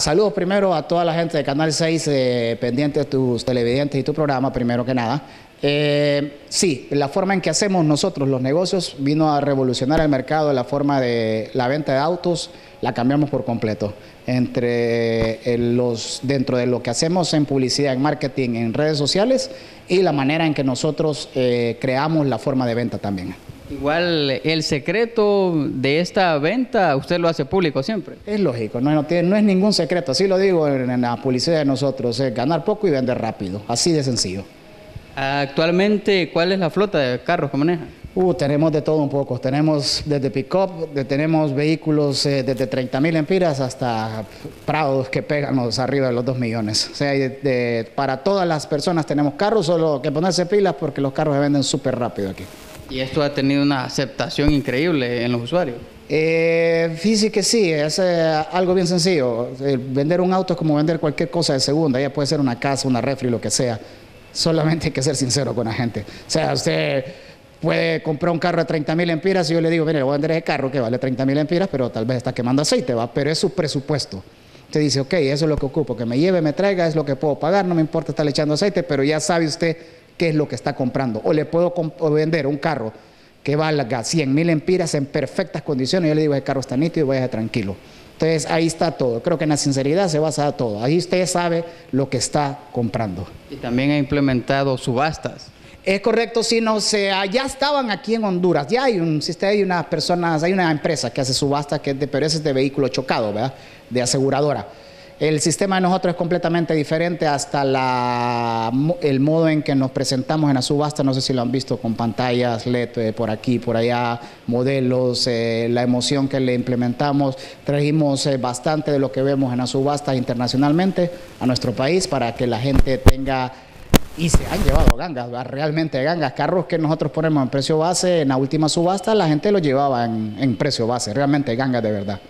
Saludos primero a toda la gente de Canal 6, eh, pendiente de tus televidentes y tu programa, primero que nada. Eh, sí, la forma en que hacemos nosotros los negocios vino a revolucionar el mercado, la forma de la venta de autos, la cambiamos por completo. Entre eh, los, dentro de lo que hacemos en publicidad, en marketing, en redes sociales y la manera en que nosotros eh, creamos la forma de venta también. Igual el secreto de esta venta usted lo hace público siempre. Es lógico, no, no, tiene- no es ningún secreto, así lo digo en, en la publicidad de nosotros, es ganar poco y vender rápido, así de sencillo. Actualmente, ¿cuál es la flota de carros que maneja? Uh, tenemos de todo un poco. Tenemos desde pick-up, de- tenemos vehículos eh, desde 30 mil empiras hasta prados que pegan los arriba de los 2 millones. O sea, de- de- para todas las personas tenemos carros, solo que ponerse pilas porque los carros se venden súper rápido aquí. Y esto ha tenido una aceptación increíble en los usuarios. Eh, que sí, es eh, algo bien sencillo. El vender un auto es como vender cualquier cosa de segunda, ya puede ser una casa, una refri, lo que sea. Solamente hay que ser sincero con la gente. O sea, usted puede comprar un carro de 30 mil empiras y yo le digo, mire, voy a vender ese carro que vale 30 mil empiras, pero tal vez está quemando aceite, ¿va? Pero es su presupuesto. Usted dice, ok, eso es lo que ocupo, que me lleve, me traiga, es lo que puedo pagar, no me importa estar echando aceite, pero ya sabe usted qué es lo que está comprando. O le puedo o vender un carro que valga 100 mil empiras en perfectas condiciones, yo le digo, el carro está nítido y vaya tranquilo. Entonces ahí está todo. Creo que en la sinceridad se basa todo. Ahí usted sabe lo que está comprando. Y también ha implementado subastas. Es correcto, si no se, ya estaban aquí en Honduras, ya hay un sistema, hay unas personas, hay una empresa que hace subasta que es de, pero ese es de vehículo chocado, ¿verdad? De aseguradora. El sistema de nosotros es completamente diferente hasta la, el modo en que nos presentamos en la subasta, no sé si lo han visto con pantallas LED eh, por aquí, por allá, modelos, eh, la emoción que le implementamos, trajimos eh, bastante de lo que vemos en las subastas internacionalmente a nuestro país para que la gente tenga y se han llevado gangas, realmente gangas. Carros que nosotros ponemos en precio base, en la última subasta la gente los llevaba en precio base, realmente gangas de verdad.